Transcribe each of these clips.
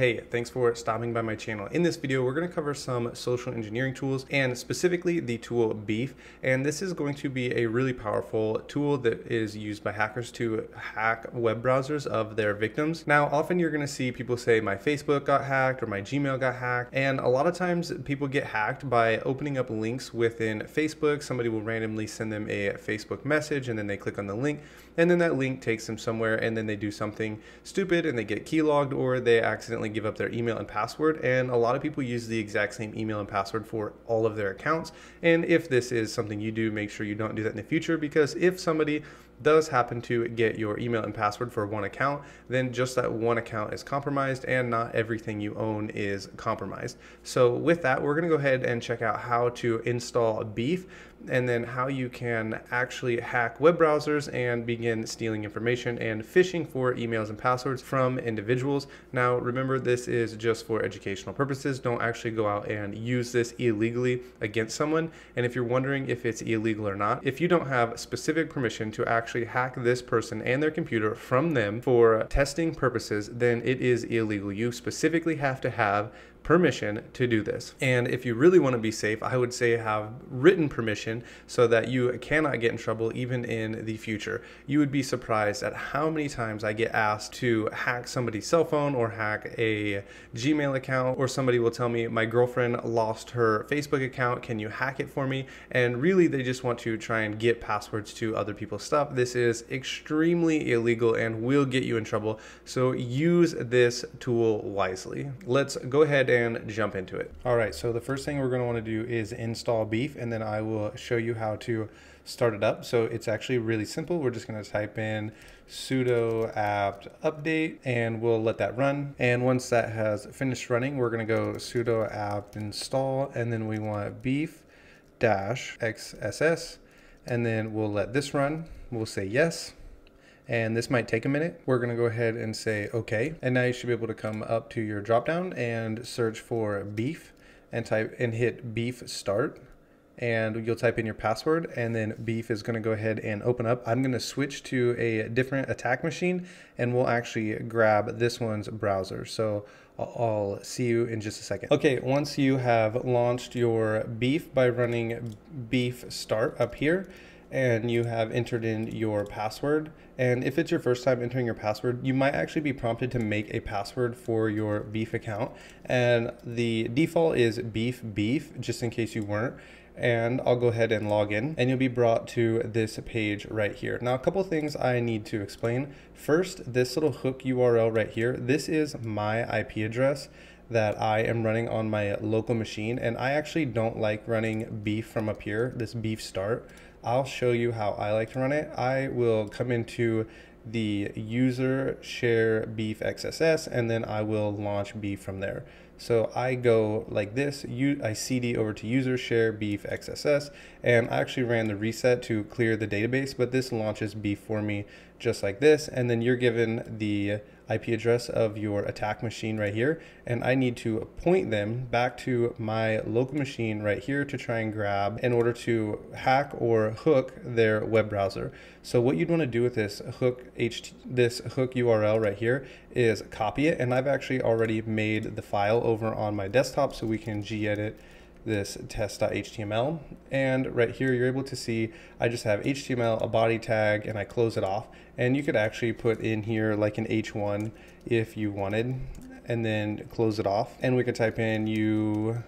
Hey, thanks for stopping by my channel. In this video, we're gonna cover some social engineering tools and specifically the tool Beef. And this is going to be a really powerful tool that is used by hackers to hack web browsers of their victims. Now, often you're gonna see people say my Facebook got hacked or my Gmail got hacked. And a lot of times people get hacked by opening up links within Facebook. Somebody will randomly send them a Facebook message and then they click on the link and then that link takes them somewhere and then they do something stupid and they get keylogged or they accidentally accidentally give up their email and password. And a lot of people use the exact same email and password for all of their accounts. And if this is something you do, make sure you don't do that in the future because if somebody does happen to get your email and password for one account, then just that one account is compromised and not everything you own is compromised. So with that, we're gonna go ahead and check out how to install Beef and then how you can actually hack web browsers and begin stealing information and phishing for emails and passwords from individuals. Now, remember, this is just for educational purposes. Don't actually go out and use this illegally against someone. And if you're wondering if it's illegal or not, if you don't have specific permission to actually hack this person and their computer from them for testing purposes, then it is illegal. You specifically have to have permission to do this. And if you really want to be safe, I would say have written permission so that you cannot get in trouble even in the future. You would be surprised at how many times I get asked to hack somebody's cell phone or hack a Gmail account, or somebody will tell me, My girlfriend lost her Facebook account. Can you hack it for me? And really, they just want to try and get passwords to other people's stuff. This is extremely illegal and will get you in trouble. So use this tool wisely. Let's go ahead and jump into it. All right, so the first thing we're gonna wanna do is install Beef and then I will show you how to start it up. So it's actually really simple. We're just gonna type in sudo apt update and we'll let that run. And once that has finished running, we're gonna go sudo apt install and then we want beef dash xss and then we'll let this run. We'll say yes and this might take a minute. We're gonna go ahead and say okay. And now you should be able to come up to your dropdown and search for beef and type and hit beef start and you'll type in your password and then beef is going to go ahead and open up i'm going to switch to a different attack machine and we'll actually grab this one's browser so I'll see you in just a second. Okay, once you have launched your beef by running beef start up here, and you have entered in your password. And if it's your first time entering your password, you might actually be prompted to make a password for your Beef account. And the default is Beef Beef, just in case you weren't. And I'll go ahead and log in and you'll be brought to this page right here. Now, a couple things I need to explain. First, this little hook URL right here, this is my IP address that I am running on my local machine. And I actually don't like running beef from up here, this beef start. I'll show you how I like to run it. I will come into the user share beef XSS and then I will launch beef from there. So I go like this, I CD over to user share beef XSS, and I actually ran the reset to clear the database, but this launches beef for me just like this. And then you're given the IP address of your attack machine right here. And I need to point them back to my local machine right here to try and grab in order to hack or hook their web browser. So what you'd want to do with this hook HT, this hook URL right here is copy it. And I've actually already made the file over on my desktop so we can gedit this test.html. And right here, you're able to see I just have HTML, a body tag, and I close it off. And you could actually put in here like an H1 if you wanted, and then close it off. And we could type in you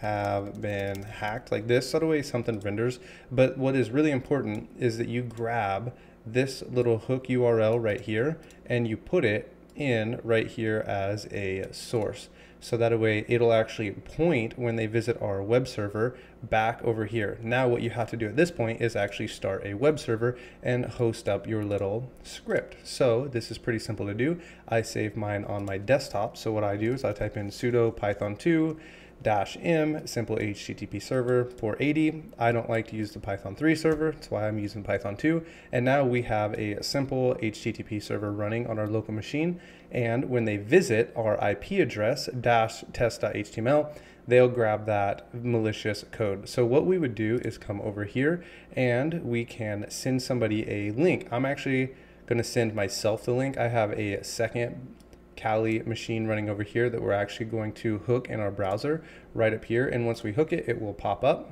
have been hacked like this. So way something renders. But what is really important is that you grab this little hook URL right here and you put it in right here as a source. So that way it'll actually point when they visit our web server back over here. Now what you have to do at this point is actually start a web server and host up your little script. So this is pretty simple to do. I save mine on my desktop. So what I do is I type in sudo python 2 dash m simple http server port 80 i don't like to use the python 3 server that's why i'm using python 2 and now we have a simple http server running on our local machine. And when they visit our ip address dash test.html they'll grab that malicious code. So what we would do is come over here and we can send somebody a link. I'm actually going to send myself the link. I have a second Kali machine running over here that we're actually going to hook in our browser right up here. And once we hook it, it will pop up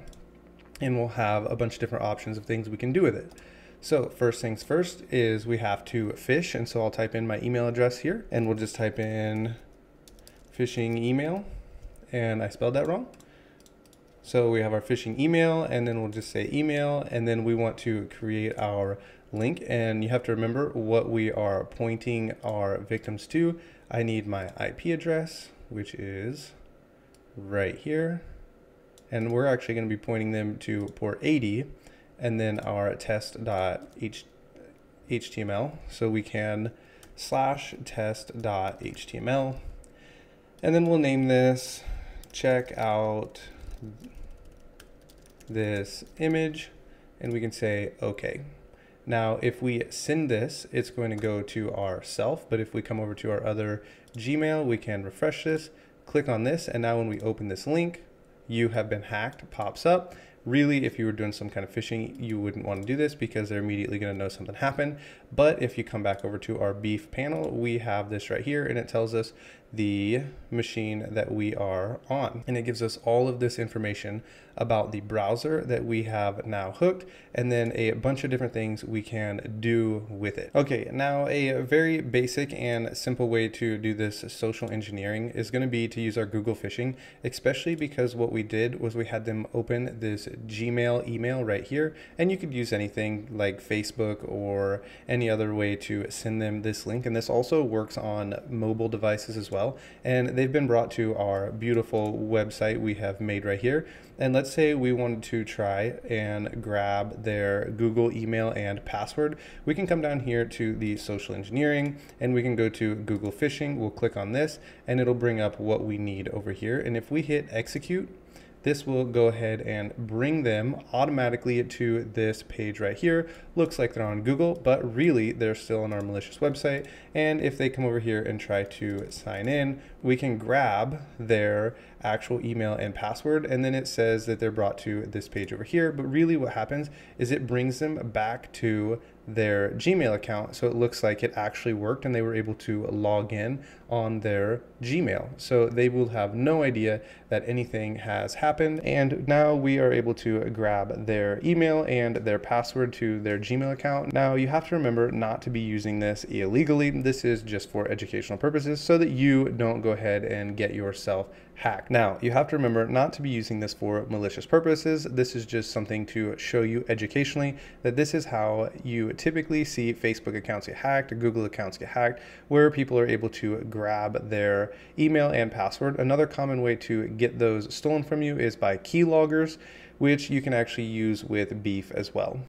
and we'll have a bunch of different options of things we can do with it. So first things first is we have to fish. And so I'll type in my email address here and we'll just type in phishing email. And I spelled that wrong. So we have our phishing email and then we'll just say email. And then we want to create our link. And you have to remember what we are pointing our victims to. I need my IP address, which is right here. And we're actually going to be pointing them to port 80 and then our test.html. So we can slash test.html. And then we'll name this check out this image and we can say okay. Now, if we send this, it's going to go to our self, but if we come over to our other Gmail, we can refresh this, click on this, and now when we open this link, you have been hacked pops up Really, if you were doing some kind of phishing, you wouldn't want to do this because they're immediately going to know something happened. But if you come back over to our beef panel, we have this right here and it tells us the machine that we are on. And it gives us all of this information about the browser that we have now hooked and then a bunch of different things we can do with it. Okay, now a very basic and simple way to do this social engineering is going to be to use our Google phishing, especially because what we did was we had them open this Gmail email right here and you could use anything like Facebook or any other way to send them this link and this also works on mobile devices as well and they've been brought to our beautiful website we have made right here and let's say we wanted to try and grab their Google email and password. We can come down here to the social engineering and we can go to Google phishing. We'll click on this and it'll bring up what we need over here. And if we hit execute, this will go ahead and bring them automatically to this page right here. Looks like they're on Google, but really they're still on our malicious website. And if they come over here and try to sign in, we can grab their actual email and password. And then it says that they're brought to this page over here. But really what happens is it brings them back to their Gmail account. So it looks like it actually worked and they were able to log in on their Gmail. So they will have no idea that anything has happened. And now we are able to grab their email and their password to their Gmail account. Now you have to remember not to be using this illegally. This is just for educational purposes so that you don't go ahead and get yourself hacked. Now, you have to remember not to be using this for malicious purposes. This is just something to show you educationally that this is how you typically see Facebook accounts get hacked, Google accounts get hacked, where people are able to grab their email and password. Another common way to get those stolen from you is by keyloggers which you can actually use with Beef as well.